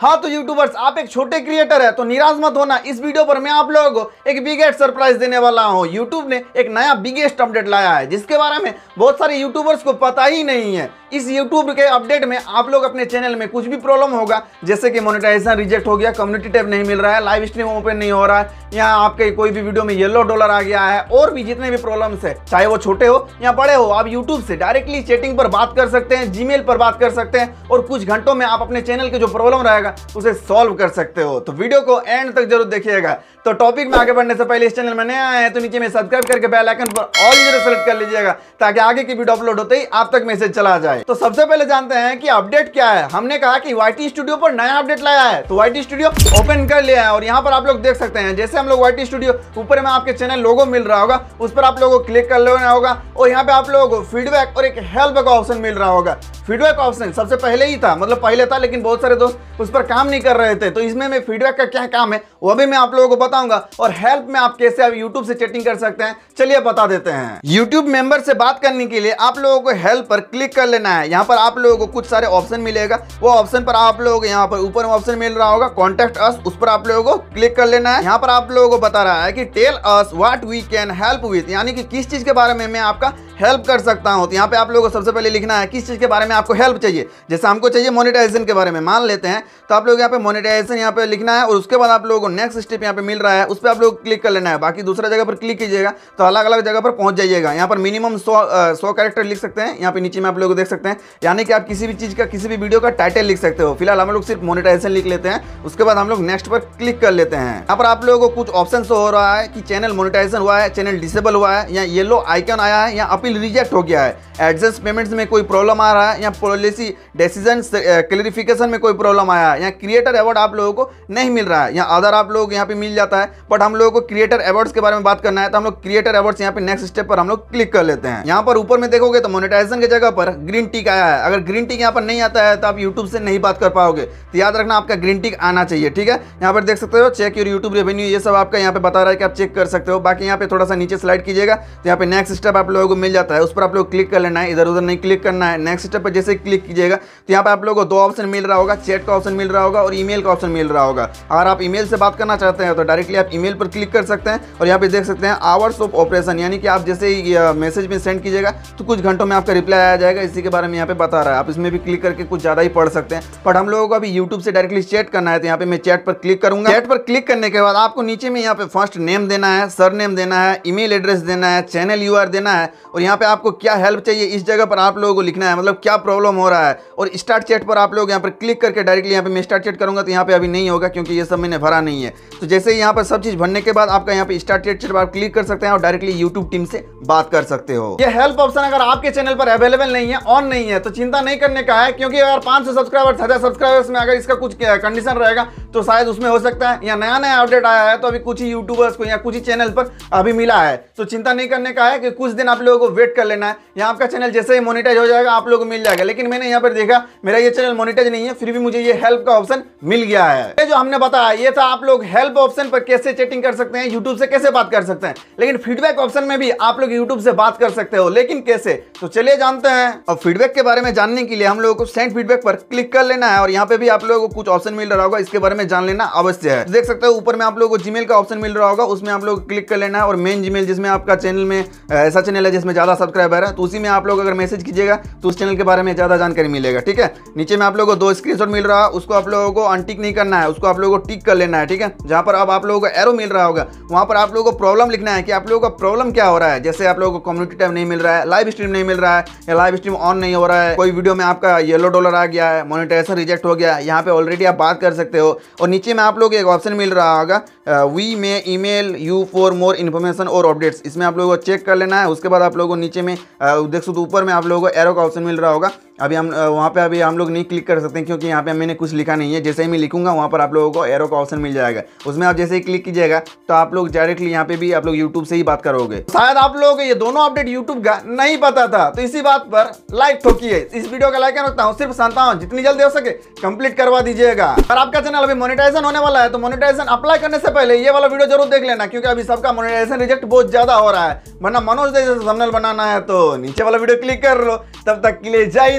हाँ तो यूट्यूबर्स आप एक छोटे क्रिएटर है तो निराश मत होना। इस वीडियो पर मैं आप लोगों को एक बिगेस्ट सरप्राइज़ देने वाला हूँ। यूट्यूब ने एक नया बिगेस्ट अपडेट लाया है, जिसके बारे में बहुत सारे यूट्यूबर्स को पता ही नहीं है। इस यूट्यूब के अपडेट में आप लोग अपने चैनल में कुछ भी प्रॉब्लम होगा, जैसे कि मोनेटाइजेशन रिजेक्ट हो गया कम्युनिटी टैब नहीं मिल रहा है लाइव स्ट्रीम ओपन नहीं हो रहा है, यहाँ आपके कोई भी वीडियो में येलो डॉलर आ गया है, और भी जितने भी प्रॉब्लम्स है, चाहे वो छोटे हो या बड़े हो, आप यूट्यूब से डायरेक्टली चैटिंग पर बात कर सकते हैं जीमेल पर बात कर सकते हैं, और कुछ घंटों में आप अपने चैनल के जो प्रॉब्लम रहेगा उसे सॉल्व कर सकते हो। तो वीडियो को एंड तक ज़रूर देखिएगा। तो टॉपिक में आगे बढ़ने से पहले इस चैनल में नया आए हैं तो नीचे में सब्सक्राइब करके बेल आइकन पर ऑल ज़रूर सेलेक्ट कर लीजिएगा, ताकि आगे की वीडियो अपलोड होते ही आप तक मैसेज चला जाए। तो सबसे पहले जानते हैं कि अपडेट क्या है। हमने कहा कि वाईटी स्टूडियो पर नया अपडेट लाया है। तो वाईटी स्टूडियो ओपन कर लिया है, और यहाँ पर आप लोग देख सकते हैं, जैसे हम लोग वाईटी स्टूडियो ऊपर में आपके चैनल लोगो मिल रहा होगा, उस पर आप लोगों क्लिक कर लेना होगा, और यहाँ पे आप लोगों को फीडबैक और एक हेल्प का ऑप्शन मिल रहा होगा। फीडबैक ऑप्शन सबसे पहले ही था मतलब पहले था, लेकिन बहुत सारे दोस्त उस पर काम नहीं कर रहे थे तो इसमें मैं फीडबैक का क्या काम है? वो भी मैं आप लोगों को बताऊँगा और हेल्प में आप कैसे आप यूट्यूब से चैटिंग कर सकते हैं। चलिए बता देते हैं। यूट्यूब मेंबर से बात करने के लिए आप लोगों को हेल्प पर क्लिक कर लेना है। यहाँ पर आप लोगों को कुछ सारे ऑप्शन मिलेगा। वो ऑप्शन पर आप लोग यहाँ पर ऊपर ऑप्शन मिल रहा होगा कॉन्टेक्ट अस उस पर आप लोगों को क्लिक कर लेना है। यहाँ पर आप लोगों को बता रहा है कि tell us what we can help with यानी कि किस चीज़ के बारे में मैं आपका हेल्प कर सकता हूँ। तो यहाँ पे आप लोगों को सबसे पहले लिखना है, किस चीज़ के बारे में आपको हेल्प चाहिए? जैसे हमको चाहिए मोनेटाइजेशन के बारे में, मान लेते हैं। तो आप लोग यहाँ पे मोनेटाइजेशन यहाँ पे लिखना है और उसके बाद आप लोगों को नेक्स्ट स्टेप यहाँ पे मिल रहा है, उस पर आप लोग क्लिक कर लेना है। बाकी दूसरा जगह पर क्लिक कीजिएगा तो अलग अलग जगह पर पहुँच जाइएगा। यहाँ पर मिनिमम सौ सौ कैरेक्टर लिख सकते हैं। यहाँ पे नीचे में आप लोग देख सकते हैं। यानी कि आप किसी भी चीज़ का, किसी भी वीडियो का टाइटल लिख सकते हो। फ़िलहाल हम लोग सिर्फ़ मोनेटाइजेशन लिख लेते हैं, उसके बाद हम लोग नेक्स्ट पर क्लिक कर लेते हैं। यहाँ पर आप लोगों को कुछ ऑप्शन हो रहा है कि चैनल मोनेटाइजेशन हुआ है चैनल डिसेबल हुआ है, या येलो आइकन आया है, या अपील रिजेक्ट हो गया है। एडजस्ट पेमेंट्स में कोई प्रॉब्लम आ रहा है, या पॉलिसी डिसीज़न क्लेरिफिकेशन में कोई प्रॉब्लम आया है, या क्रिएटर अवार्ड आप लोगों को नहीं मिल रहा है, या अदर आप लोग यहाँ पे मिल जाता है बट हम लोगों को क्रिएटर अवार्ड्स के बारे में बात करना है तो हम लोग क्रिएटर अवार्ड्स यहाँ पे नेक्स्ट स्टेप पर हम लोग क्लिक कर लेते हैं। यहाँ पर ऊपर में देखोगे तो मोनेटाइजेशन की जगह पर ग्रीन टिक आया है। अगर ग्रीन टिक यहाँ पर नहीं आता है तो आप यूट्यूब से नहीं बात कर पाओगे। तो याद रखना, आपका ग्रीन टिक आना चाहिए, ठीक है? यहाँ पर देख सकते हो चेक योर यूट्यूब रेवेन्यू ये सब आपका यहाँ पे बता रहा है कि आप चेक कर सकते हो। बाकी यहाँ पे थोड़ा सा नीचे स्लाइड कीजिएगा तो यहाँ पे नेक्स्ट स्टेप आप लोगों को मिल जाता है। उस पर आप लोग क्लिक कर लेना है, इधर उधर नहीं क्लिक करना है। नेक्स्ट स्टेप पर जैसे क्लिक कीजिएगा तो यहाँ पे आप लोगों को दो ऑप्शन मिल रहा होगा चैट का ऑप्शन मिल रहा होगा और ईमेल का ऑप्शन मिल रहा होगा। अगर आप ईमेल से बात करना चाहते हैं तो डायरेक्टली आप ईमेल पर क्लिक कर सकते हैं और यहाँ पे देख सकते हैं आवर्स ऑफ़ ऑपरेशन यानी कि आप जैसे ही मैसेज में सेंड कीजिएगा तो कुछ घंटों में आपका रिप्लाई आ जाएगा। इसी के बारे में यहाँ पे बता रहा है। आप इसमें भी क्लिक करके कुछ ज़्यादा ही पढ़ सकते हैं। बट हम लोगों को अभी यूट्यूब से डायरेक्टली चैट करना है तो यहाँ पे मैं चैट पर क्लिक करूँगा। चैट पर क्लिक करने के बाद आपको नीचे में यहाँ पे फ़र्स्ट नेम देना है सर देना है ईमेल एड्रेस देना है चैनल यूआर देना है और यहाँ पे आपको क्या हेल्प चाहिए इस जगह पर आप लोगों को लिखना है मतलब क्या प्रॉब्लम हो रहा है। और स्टार्ट चैट पर आप लोग यहाँ पर क्लिक करके डायरेक्टली यहाँ पे मैं स्टार्ट चैट करूँगा तो यहाँ पे अभी नहीं होगा, क्योंकि ये सब मैंने भरा नहीं है। तो जैसे यहाँ पर सब चीज़ भरने के बाद आपका यहाँ पे स्टार्ट चैट आप क्लिक कर सकते हैं और डायरेक्टली यूट्यूब टीम से बात कर सकते हो। ये हेल्प ऑप्शन अगर आपके चैनल पर अवेलेबल नहीं है ऑन नहीं है तो चिंता नहीं करने का है, क्योंकि अगर पाँच सब्सक्राइबर्स हज़ार सब्सक्राइबर्स में अगर इसका कुछ कंडीशन रहेगा तो शायद उसमें हो सकता है, या नया नया अपडेट आया है तो अभी कुछ ही यूट्यूबर्स को या कुछ ही चैनल पर अभी मिला है। तो चिंता नहीं करने का है कि कुछ दिन आप लोगों को वेट कर लेना है। यहाँ आपका चैनल जैसे ही मोनिटाइज हो जाएगा, आप लोगों को मिल जाएगा। लेकिन मैंने यहाँ पर देखा, मेरा ये चैनल मोनिटाइज नहीं है, फिर भी मुझे ये हेल्प का ऑप्शन मिल गया है। ये जो हमने बताया, ये था आप लोग हेल्प ऑप्शन पर कैसे चैटिंग कर सकते हैं यूट्यूब से कैसे बात कर सकते हैं। लेकिन फीडबैक ऑप्शन में भी आप लोग यूट्यूब से बात कर सकते हो। लेकिन कैसे? तो चलिए जानते हैं। और फीडबैक के बारे में जानने के लिए हम लोगों को सेंड फीडबैक पर क्लिक कर लेना है। और यहाँ पे भी आप लोगों को कुछ ऑप्शन मिल रहा होगा, इसके बारे में जान लेना अवश्य है। देख सकते हो, ऊपर में आप लोगों को जीमेल का ऑप्शन मिल रहा होगा, उसमें आप लोग क्लिक कर लेना है और मेन जीमेल जिसमें आपका चैनल में ऐसा चैनल है जिसमें ज़्यादा सब्सक्राइबर है तो उसी में आप लोग अगर मैसेज कीजिएगा तो उस चैनल के बारे में ज़्यादा जानकारी मिलेगा, ठीक है? नीचे में आप लोगों को दो स्क्रीन मिल रहा है, उसको आप लोगों को अनटिक नहीं करना है, उसको आप लोगों को टिक कर लेना है, ठीक है? जहाँ पर अब आप लोगों को एरो मिल रहा होगा, वहाँ पर आप लोगों को प्रॉब्लम लिखना है कि आप लोगों का प्रॉब्लम क्या हो रहा है। जैसे आप लोगों को कम्युनिटी टाइम नहीं मिल रहा है लाइव स्ट्रीम नहीं मिल रहा है, या लाइव स्ट्रीम ऑन नहीं हो रहा है, कोई वीडियो में आपका येलो डॉलर आ गया है मोनिटाइजेशन रिजेक्ट हो गया है, यहाँ पे ऑलरेडी आप बात कर सकते हो और नीचे में आप लोग एक ऑप्शन मिल रहा होगा वी में mail you for more information और अपडेट्स इसमें आप लोगों को चेक कर लेना है, उसके बाद आप लोगों को नीचे में देख सकते ऊपर में आप लोगों को एरो का ऑप्शन मिल रहा होगा। अभी हम वहाँ पे अभी हम लोग नहीं क्लिक कर सकते क्योंकि यहाँ पे मैंने कुछ लिखा नहीं है। जैसे ही मैं लिखूँगा, वहाँ पर आप लोगों को एरो का ऑप्शन मिल जाएगा। उसमें आप जैसे ही क्लिक कीजिएगा तो आप लोग डायरेक्टली यहाँ पे भी आप लोग यूट्यूब से ही बात करोगे। शायद आप लोगों को ये दोनों अपडेट यूट्यूब का नहीं पता था तो इसी बात पर लाइक ठोकिए। इस वीडियो का लाइक रखता हूँ, सिर्फ़ हूँ जितनी जल्दी हो सके कंप्लीट करवा दीजिएगा। और आपका चैनल अभी मोनिटाइजेशन होने वाला है तो मोनिटाइजेशन अप्लाई करने से पहले ये वाला वीडियो ज़रूर देख लेना, क्योंकि अभी सबका मोनिटाइजेशन रिजेक्ट बहुत ज़्यादा हो रहा है। वरना मनोज जैसे बनाना है तो नीचे वाला वीडियो क्लिक कर लो। तब तक के लिए जय